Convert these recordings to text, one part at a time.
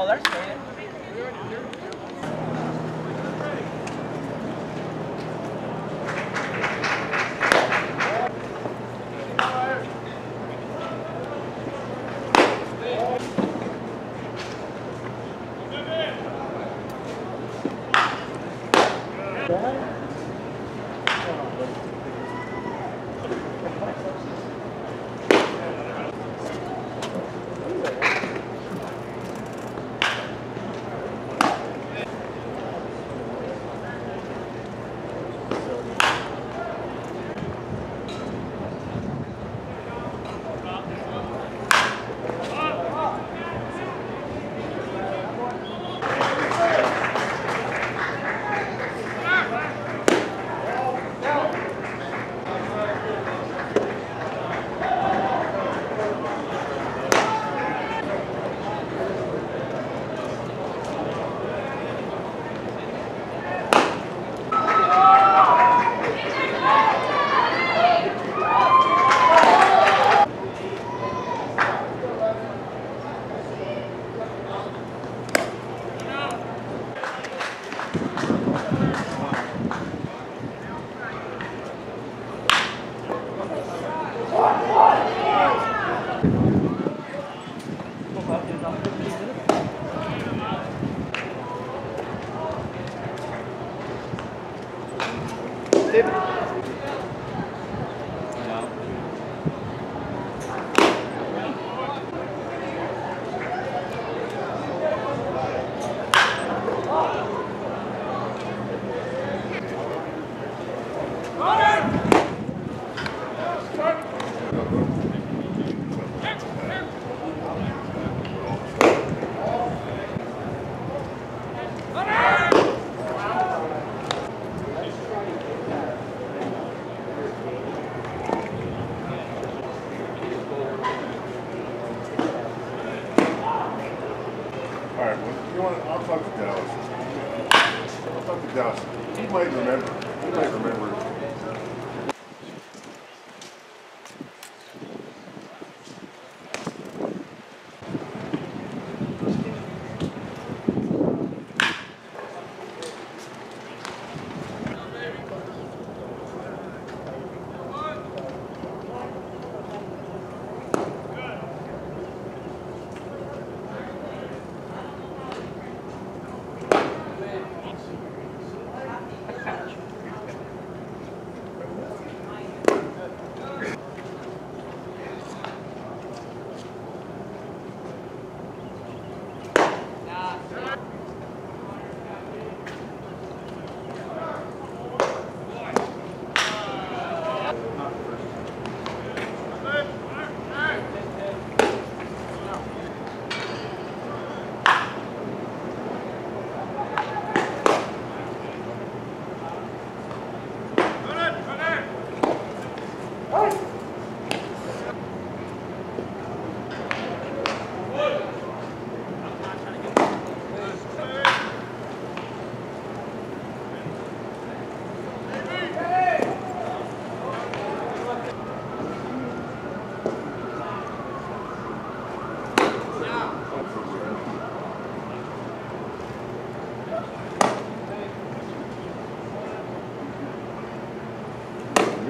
colors. Talk to Dallas. I'll Dallas. He might remember. He might remember.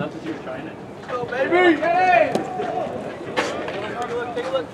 That's what you were trying to. Baby! Hey! Take a look. Take a look.